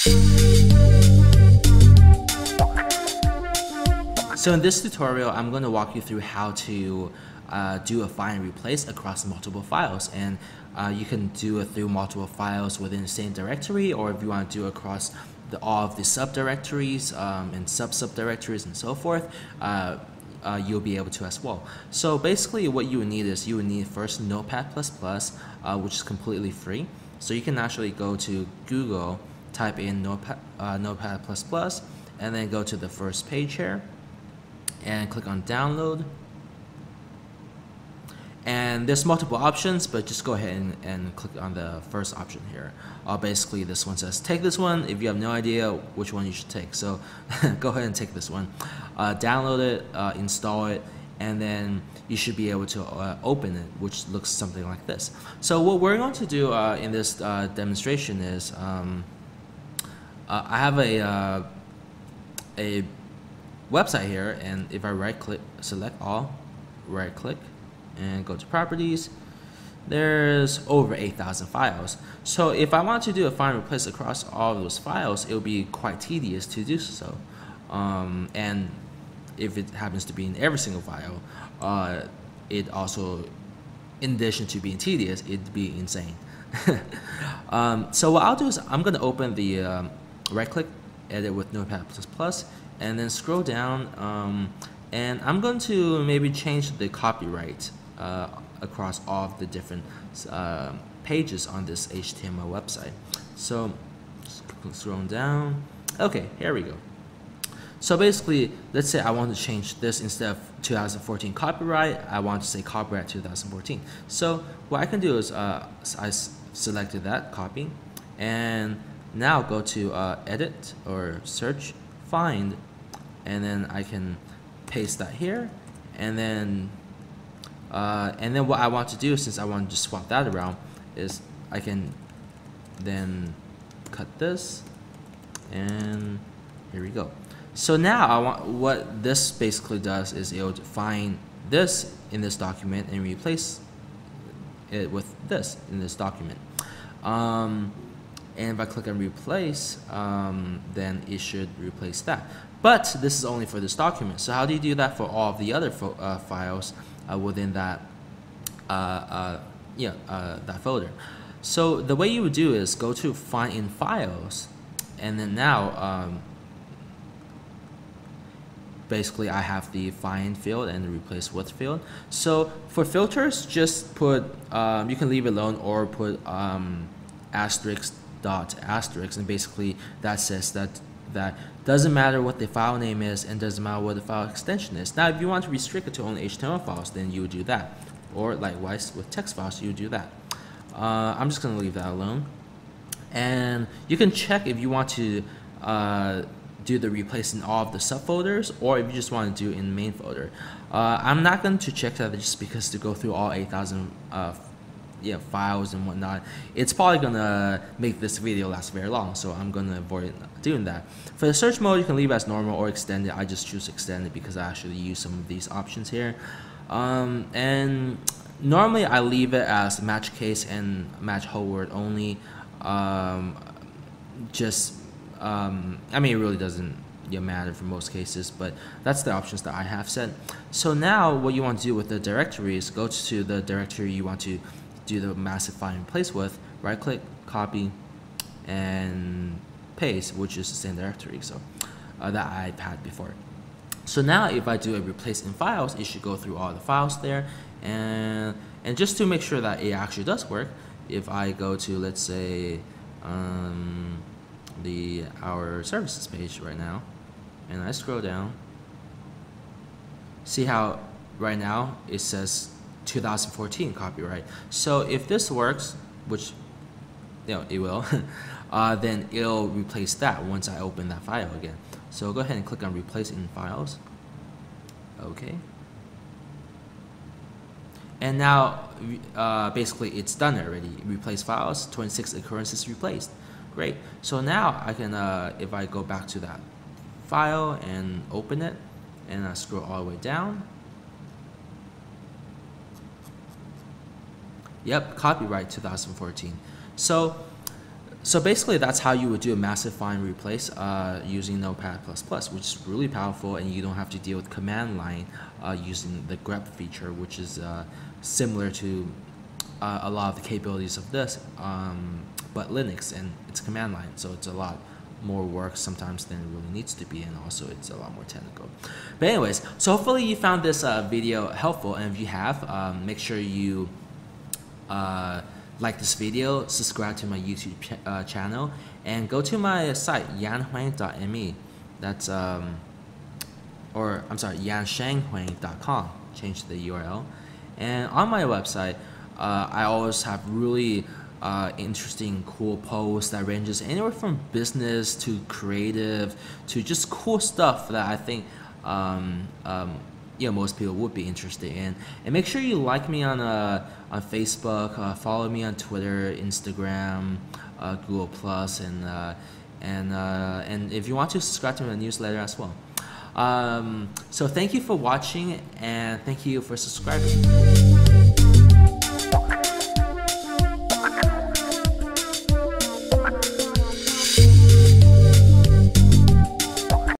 So in this tutorial, I'm going to walk you through how to uh, do a find and replace across multiple files. And uh, you can do it through multiple files within the same directory, or if you want to do across the, all of the subdirectories um, and sub-subdirectories and so forth, uh, uh, you'll be able to as well. So basically what you would need is you would need first Notepad++, uh, which is completely free. So you can actually go to Google, type in Notepad, uh, and then go to the first page here and click on download. And there's multiple options, but just go ahead and, and click on the first option here. Uh, basically, this one says take this one if you have no idea which one you should take. So go ahead and take this one. Uh, download it, uh, install it, and then you should be able to uh, open it, which looks something like this. So what we're going to do uh, in this uh, demonstration is um, I have a, a website here and if I right click select all right click and go to properties there's over 8,000 files. So if I want to do a find replace across all those files it will be quite tedious to do so. Um, and if it happens to be in every single file uh, it also in addition to being tedious it'd be insane. Um, so what I'll do is I'm going to open the um, right click edit with notepad++ and then scroll down um, and I'm going to maybe change the copyright uh, across all of the different uh, pages on this HTML website. So scroll down. Okay, here we go. So basically, let's say I want to change this instead of 2014 copyright, I want to say copyright 2014. So what I can do is uh, I selected that copy and now go to uh, edit or search, find and then I can paste that here. And then uh, and then what I want to do since I want to just swap that around is I can then cut this. And here we go. So now I want what this basically does is it will find this in this document and replace it with this in this document. Um, and if I click on replace um, then it should replace that but this is only for this document. So how do you do that for all of the other uh, files uh, within that, uh, uh yeah, uh, that folder? So the way you would do is go to find in files, and then now, um, basically I have the find field and the replace with field. So for filters, just put, um, you can leave it alone or put um, dot asterisk, and basically that says that that doesn't matter what the file name is and doesn't matter what the file extension is. Now, if you want to restrict it to only HTML files, then you would do that. Or likewise, with text files, you would do that. Uh, I'm just going to leave that alone. And you can check if you want to uh, do the replace in all of the subfolders or if you just want to do it in the main folder. Uh, I'm not going to check that just because to go through all 8,000 uh, yeah, files and whatnot, it's probably gonna make this video last very long, so I'm gonna avoid doing that. For the search mode, you can leave as normal or extended. I just choose extended because I actually use some of these options here. Um, and normally I leave it as match case and match whole word only. Um, just, um, I mean, it really doesn't matter for most cases, but that's the options that I have set. So now what you want to do with the directory is go to the directory you want to do the massive find in place with, right click, copy, and paste, which is the same directory so uh, that I had before. So now if I do a replace in files, it should go through all the files there. And, and just to make sure that it actually does work, if I go to, let's say, um, the our services page right now, and I scroll down, see how right now it says 2014 copyright. So if this works, which you know, it will, uh, then it'll replace that once I open that file again. So go ahead and click on replace in files. Okay. And now, uh, basically, it's done already. Replace files, 26 occurrences replaced. Great. So now I can, uh, if I go back to that file and open it, and I scroll all the way down, Yep, copyright 2014. So so basically, that's how you would do a massive find replace uh, using Notepad++, which is really powerful, and you don't have to deal with command line uh, using the grep feature, which is uh, similar to uh, a lot of the capabilities of this, um, but Linux, and it's command line, so it's a lot more work sometimes than it really needs to be, and also it's a lot more technical. But anyways, so hopefully you found this uh, video helpful, and if you have, um, make sure you uh, like this video, subscribe to my YouTube ch uh, channel, and go to my site yanhuang.me. That's um, or I'm sorry, yanshenghuang.com. Change the URL. And on my website, uh, I always have really uh, interesting, cool posts that ranges anywhere from business to creative to just cool stuff that I think um, um, you know most people would be interested in. And make sure you like me on uh, on Facebook, uh, follow me on Twitter, Instagram, uh, Google Plus, and uh, and uh, and if you want to subscribe to my newsletter as well. Um, so thank you for watching and thank you for subscribing.